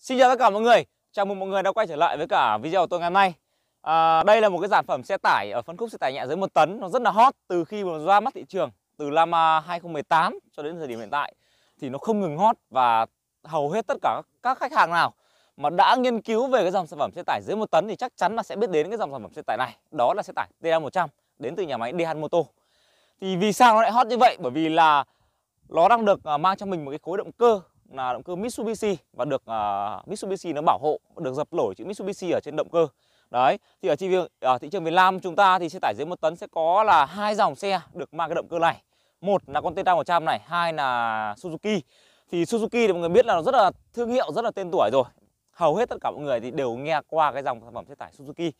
Xin chào tất cả mọi người, chào mừng mọi người đã quay trở lại với cả video của tôi ngày hôm nay. À, Đây là một cái sản phẩm xe tải ở phân khúc xe tải nhẹ dưới 1 tấn. Nó rất là hot từ khi mà ra mắt thị trường Từ năm 2018 cho đến thời điểm hiện tại. Thì nó không ngừng hot và hầu hết tất cả các khách hàng nào Mà đã nghiên cứu về cái dòng sản phẩm xe tải dưới 1 tấn Thì chắc chắn là sẽ biết đến cái dòng sản phẩm xe tải này. Đó là xe tải TA100 đến từ nhà máy DH Moto. Thì vì sao nó lại hot như vậy? Bởi vì là nó đang được à, mang cho mình một cái khối động cơ là động cơ Mitsubishi và được uh, Mitsubishi nó bảo hộ được dập nổi chữ Mitsubishi ở trên động cơ. Đấy thì ở thị trường ở thị trường Việt Nam chúng ta thì xe tải dưới một tấn sẽ có là hai dòng xe được mang cái động cơ này. Một là con Toyota 100 này hai là Suzuki. Thì Suzuki thì mọi người biết là nó rất là thương hiệu rất là tên tuổi rồi. Hầu hết tất cả mọi người thì đều nghe qua cái dòng sản phẩm xe tải Suzuki.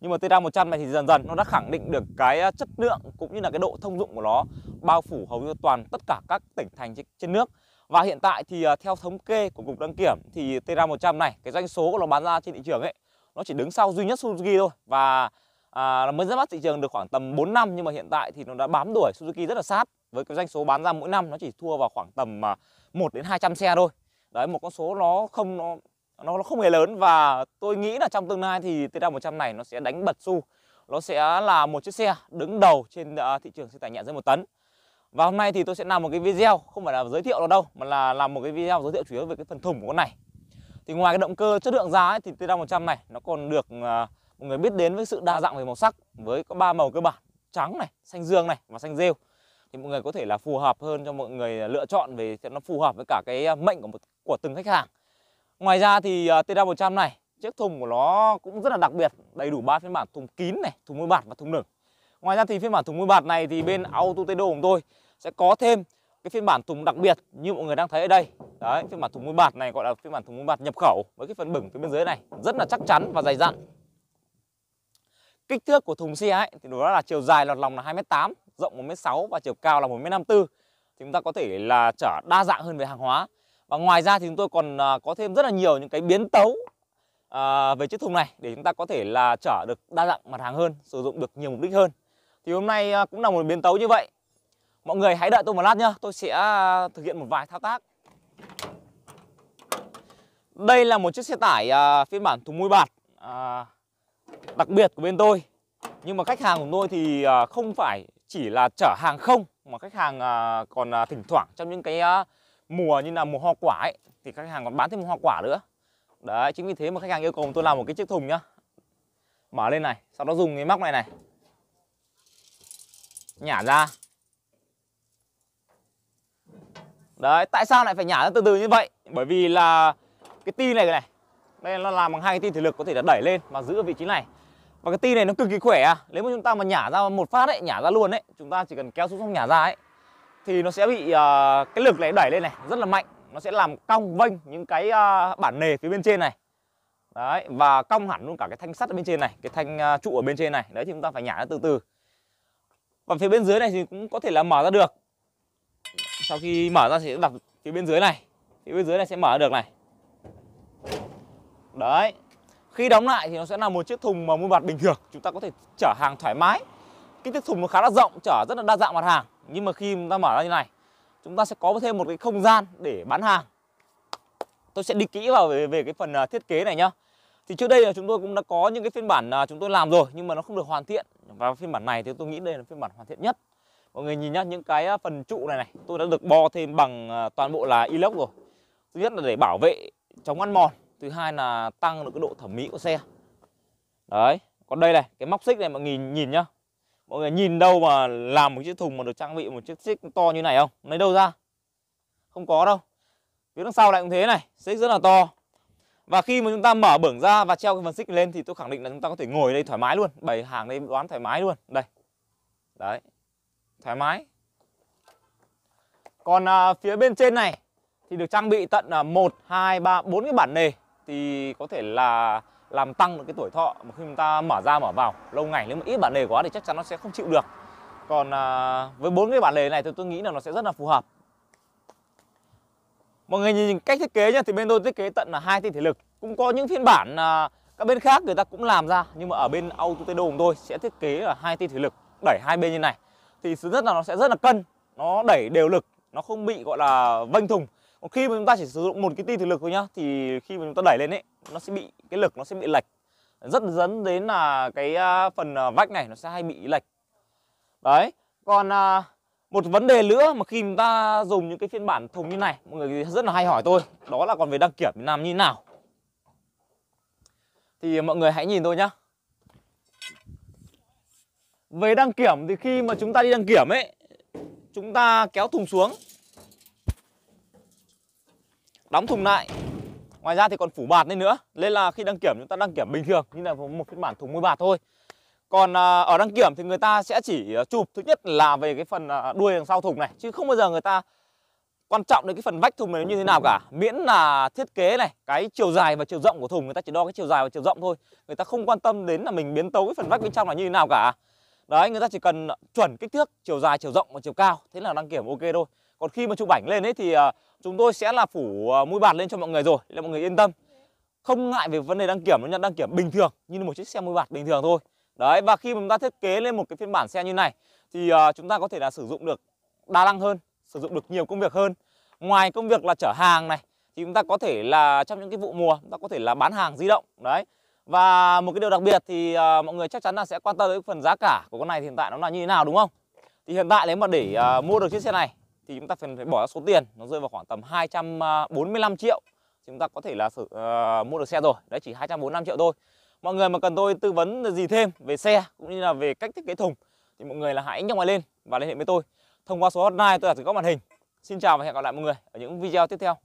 Nhưng mà Toyota 100 này thì dần dần nó đã khẳng định được cái à, chất lượng cũng như là cái độ thông dụng của nó bao phủ hầu như toàn tất cả các tỉnh thành trên nước và hiện tại thì à, theo thống kê của cục đăng kiểm thì Terra 100 này cái doanh số của nó bán ra trên thị trường ấy nó chỉ đứng sau duy nhất Suzuki thôi. Và à, mới ra mắt thị trường được khoảng tầm 4 năm nhưng mà hiện tại thì nó đã bám đuổi Suzuki rất là sát. Với cái doanh số bán ra mỗi năm nó chỉ thua vào khoảng tầm à, 1 đến 200 xe thôi. Đấy một con số nó không nó nó, nó không hề lớn. Và tôi nghĩ là trong tương lai thì Terra 100 này nó sẽ đánh bật xu. Nó sẽ là một chiếc xe đứng đầu trên à, thị trường xe tải nhẹ dưới một tấn và hôm nay thì tôi sẽ làm một cái video không phải là giới thiệu đâu đâu mà là làm một cái video giới thiệu chủ yếu về cái phần thùng của con này. Thì ngoài cái động cơ chất lượng giá ấy, thì TR100 này nó còn được à, mọi người biết đến với sự đa dạng về màu sắc với có ba màu cơ bản trắng này, xanh dương này và xanh rêu. Thì mọi người có thể là phù hợp hơn cho mọi người lựa chọn về nó phù hợp với cả cái à, mệnh của một, của từng khách hàng. Ngoài ra thì uh, à, TR100 này chiếc thùng của nó cũng rất là đặc biệt, đầy đủ ba phiên bản thùng kín này, thùng mui bạt và thùng nửng. Ngoài ra thì phiên bản thùng mui bạt này thì bên Auto Tedo của tôi sẽ có thêm cái phiên bản thùng đặc biệt như mọi người đang thấy ở đây. Đấy phiên bản thùng mui bạt này gọi là phiên bản thùng mui bạt nhập khẩu với cái phần bửng phía bên dưới này rất là chắc chắn và dày dặn. Kích thước của thùng xe ấy thì đó là chiều dài lọt lòng là 2m8 rộng 1m6 và chiều cao là 1m54 thì chúng ta có thể là chở đa dạng hơn về hàng hóa. Và ngoài ra thì chúng tôi còn à, có thêm rất là nhiều những cái biến tấu à, về chiếc thùng này để chúng ta có thể là chở được đa dạng mặt hàng hơn sử dụng được nhiều mục đích hơn thì hôm nay à, cũng là một biến tấu như vậy. Mọi người hãy đợi tôi một lát nhá, Tôi sẽ à, thực hiện một vài thao tác. Đây là một chiếc xe tải à, phiên bản thùng mui bạt Đặc biệt của bên tôi. Nhưng mà khách hàng của tôi thì không phải chỉ là chở hàng không, Mà khách hàng còn thỉnh thoảng trong những cái mùa như là mùa hoa quả ấy, Thì khách hàng còn bán thêm hoa quả nữa. Đấy, chính vì thế mà khách hàng yêu cầu tôi làm một cái chiếc thùng nhá. Mở lên này, Sau đó dùng cái móc này này. Nhả ra. Đấy, tại sao lại phải nhả ra từ từ như vậy? Bởi vì là cái ti này này Đây nó làm bằng hai cái ti thể lực có thể là đẩy lên và giữ ở vị trí này. Và cái ti này nó cực kỳ khỏe à. Nếu mà chúng ta mà nhả ra một phát ấy, nhả ra luôn ấy Chúng ta chỉ cần kéo xuống xong nhả ra ấy Thì nó sẽ bị uh, cái lực này đẩy lên này rất là mạnh. Nó sẽ làm cong vênh những cái uh, bản nề phía bên trên này. Đấy, và cong hẳn luôn cả cái thanh sắt ở bên trên này Cái thanh uh, trụ ở bên trên này. Đấy thì chúng ta phải nhả ra từ từ. Và phía bên dưới này thì cũng có thể là mở ra được. Sau khi mở ra thì sẽ đặt phía bên dưới này. Phía bên dưới này sẽ mở được này. Đấy. Khi đóng lại thì nó sẽ là một chiếc thùng mà mua bạt bình thường. Chúng ta có thể chở hàng thoải mái. Cái chiếc thùng nó khá là rộng chở rất là đa dạng mặt hàng. Nhưng mà khi chúng ta mở ra như này chúng ta sẽ có thêm một cái không gian để bán hàng. Tôi sẽ đi kỹ vào về, về cái phần à, thiết kế này nhá thì trước đây là chúng tôi cũng đã có những cái phiên bản à, chúng tôi làm rồi, nhưng mà nó không được hoàn thiện. Và phiên bản này thì tôi nghĩ đây là phiên bản hoàn thiện nhất. Mọi người nhìn nhá, những cái à, phần trụ này này, tôi đã được bo thêm bằng à, toàn bộ là inox rồi. Thứ nhất là để bảo vệ chống ăn mòn, thứ hai là tăng được cái độ thẩm mỹ của xe. Đấy, còn đây này, cái móc xích này mọi người nhìn nhá. Mọi người nhìn đâu mà làm một chiếc thùng mà được trang bị một chiếc xích to như này không? Lấy đâu ra? Không có đâu. Phía đằng sau lại cũng thế này, xích rất là to và khi mà chúng ta mở bửng ra và treo cái phần xích lên thì tôi khẳng định là chúng ta có thể ngồi đây thoải mái luôn. Bày hàng đây đoán thoải mái luôn. Đây. Đấy. Thoải mái. Còn à, phía bên trên này thì được trang bị tận là một hai ba bốn cái bản nề thì có thể là làm tăng được cái tuổi thọ mà khi chúng ta mở ra mở vào. Lâu ngày nếu mà ít bản nề quá thì chắc chắn nó sẽ không chịu được. Còn à, với bốn cái bản nề này thì tôi nghĩ là nó sẽ rất là phù hợp mọi người nhìn cách thiết kế nhá thì bên tôi thiết kế tận là hai tinh thể lực. Cũng có những phiên bản à, các bên khác người ta cũng làm ra nhưng mà ở bên Auto Tedo của tôi sẽ thiết kế là hai tinh thể lực đẩy hai bên như này. Thì thứ nhất là nó sẽ rất là cân nó đẩy đều lực nó không bị gọi là vênh thùng. Còn khi mà chúng ta chỉ sử dụng một cái ti thủy lực thôi nhá thì khi mà chúng ta đẩy lên ấy nó sẽ bị cái lực nó sẽ bị lệch. Rất dẫn đến là cái à, phần à, vách này nó sẽ hay bị lệch. Đấy còn à, một vấn đề nữa mà khi chúng ta dùng những cái phiên bản thùng như này, mọi người rất là hay hỏi tôi, đó là còn về đăng kiểm làm như nào. Thì mọi người hãy nhìn tôi nhá. Về đăng kiểm thì khi mà chúng ta đi đăng kiểm ấy, chúng ta kéo thùng xuống, đóng thùng lại. Ngoài ra thì còn phủ bạt lên nữa. Nên là khi đăng kiểm chúng ta đăng kiểm bình thường, như là một phiên bản thùng mui bạt thôi còn à, ở đăng kiểm thì người ta sẽ chỉ à, chụp thứ nhất là về cái phần à, đuôi đằng sau thùng này, chứ không bao giờ người ta quan trọng đến cái phần vách thùng này như thế nào cả. Miễn là thiết kế này, cái chiều dài và chiều rộng của thùng người ta chỉ đo cái chiều dài và chiều rộng thôi. Người ta không quan tâm đến là mình biến tấu cái phần vách bên trong là như thế nào cả. Đấy, người ta chỉ cần chuẩn kích thước, chiều dài, chiều rộng và chiều cao. Thế là đăng kiểm ok thôi. Còn khi mà chụp ảnh lên ấy thì chúng tôi sẽ là phủ mũi bạt lên cho mọi người rồi. Để mọi người yên tâm. Không ngại về vấn đề đăng kiểm, nó nhận đăng kiểm bình thường, như một chiếc xe mũi bạt bình thường thôi đấy và khi mà chúng ta thiết kế lên một cái phiên bản xe như này thì uh, chúng ta có thể là sử dụng được đa năng hơn sử dụng được nhiều công việc hơn. Ngoài công việc là chở hàng này thì chúng ta có thể là trong những cái vụ mùa chúng ta có thể là bán hàng di động đấy. Và một cái điều đặc biệt thì uh, mọi người chắc chắn là sẽ quan tâm đến phần giá cả của con này hiện tại nó là như thế nào đúng không? Thì hiện tại nếu mà để uh, mua được chiếc xe này thì chúng ta phải, phải bỏ ra số tiền nó rơi vào khoảng tầm 245 triệu. Thì chúng ta có thể là sử, uh, mua được xe rồi đấy chỉ 245 triệu thôi mọi người mà cần tôi tư vấn gì thêm về xe cũng như là về cách thiết kế thùng thì mọi người là hãy nhắc ngoài lên và liên hệ với tôi. Thông qua số hotline tôi đặt dưới góc màn hình. Xin chào và hẹn gặp lại mọi người ở những video tiếp theo.